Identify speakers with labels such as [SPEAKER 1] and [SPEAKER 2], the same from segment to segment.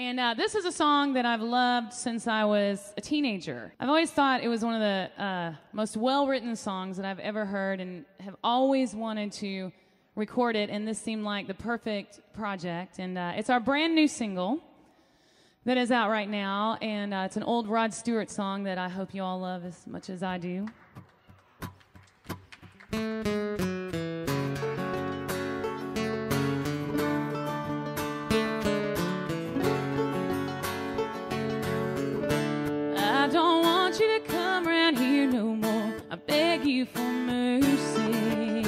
[SPEAKER 1] And uh, this is a song that I've loved since I was a teenager. I've always thought it was one of the uh, most well written songs that I've ever heard and have always wanted to record it. And this seemed like the perfect project. And uh, it's our brand new single that is out right now. And uh, it's an old Rod Stewart song that I hope you all love as much as I do. Beg you for mercy.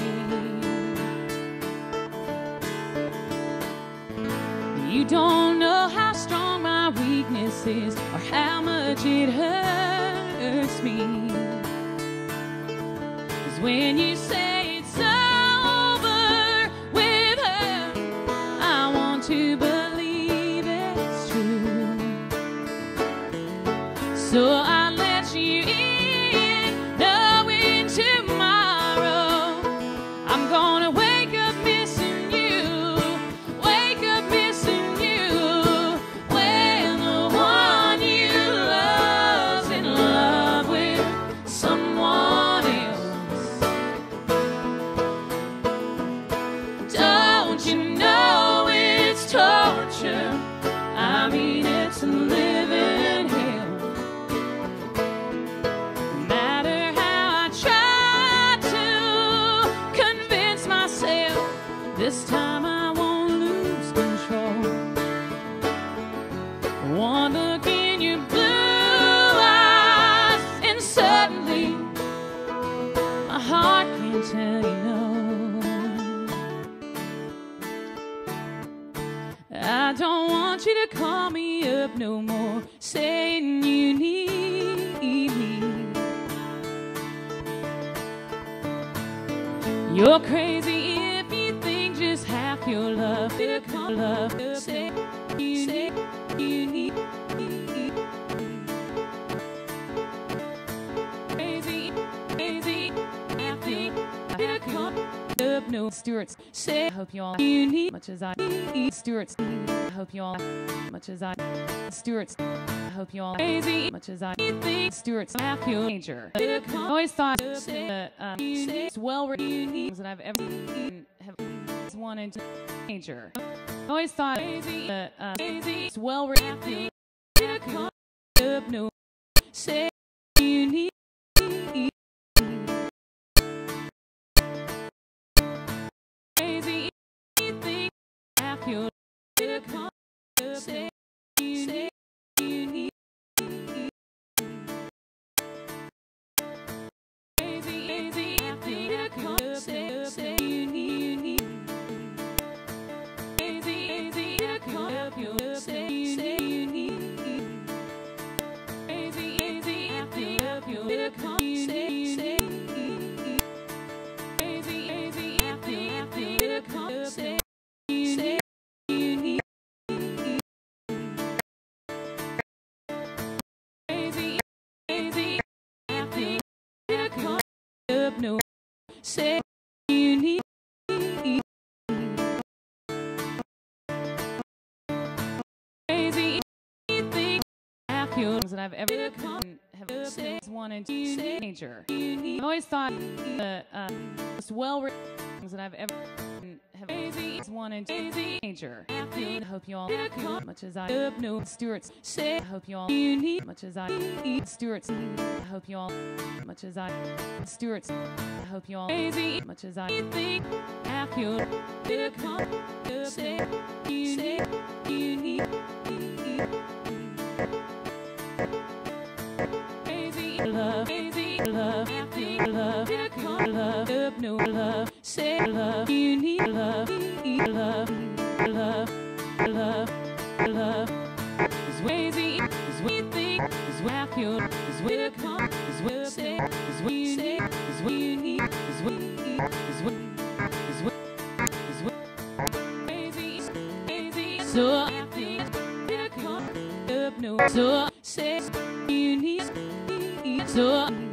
[SPEAKER 1] You don't know how strong my weakness is or how much it hurts me. Cause when you say this time I won't lose control. One look in your blue eyes, and suddenly my heart can't tell you no. I don't want you to call me up no more, saying you need me. You're crazy your love to call love. Say you need, you need. To no Stewart's. Say I hope you all you need much as I need Stewart's. I hope you all much as I Stewart's. I hope you all crazy much as I think Stewart's your major. I always thought that um, it's well written that I've ever have wanted to major. I always thought that um, it's well written up no say you need crazy say say you need crazy your that I've ever have said wanted to say major. I've always thought the uh, most well written that I've ever have wanted to major. I hope you all much as I no Stewart's say I hope you all need much as I Stewart's I hope you all much as I Stewart's I hope you all much as I think half say you need you need crazy. love, crazy. Love, love, love, love, no love, say love, you need love, love, love, love, love. Is crazy, is you think, is what I feel, is what it come, is what say, is what you need, is what you need, is what, is what, is what, is what. Crazy, crazy, so I feel, it come up no, so say you need, so.